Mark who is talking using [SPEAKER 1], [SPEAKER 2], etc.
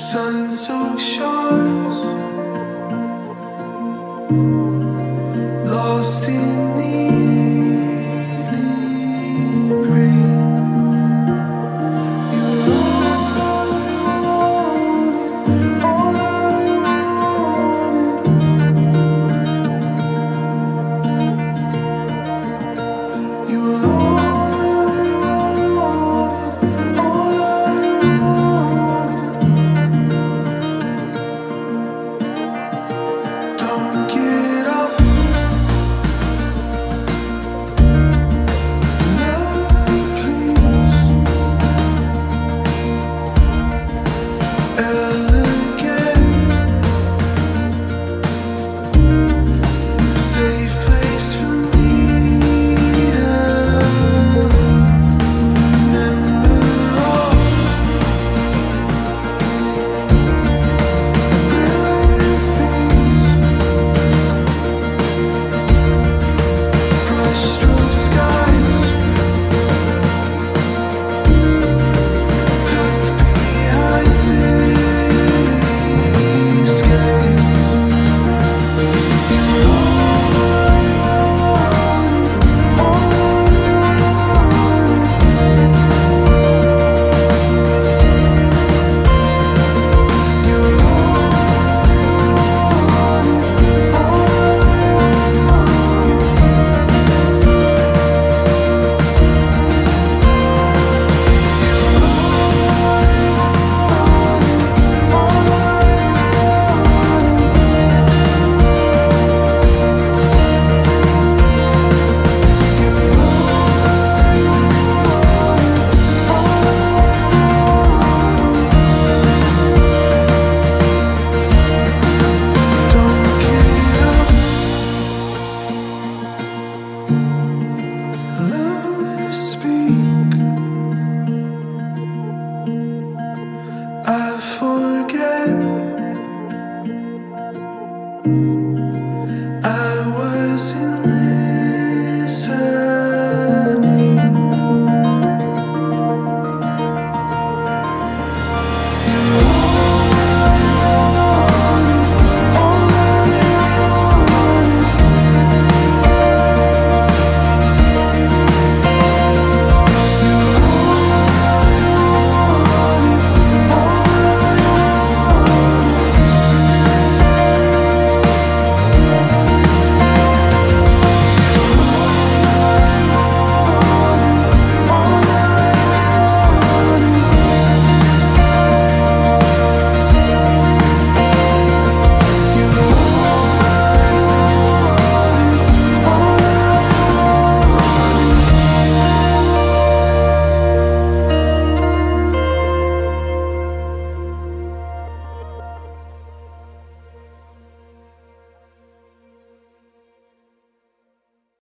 [SPEAKER 1] sun-soaked shores, lost in.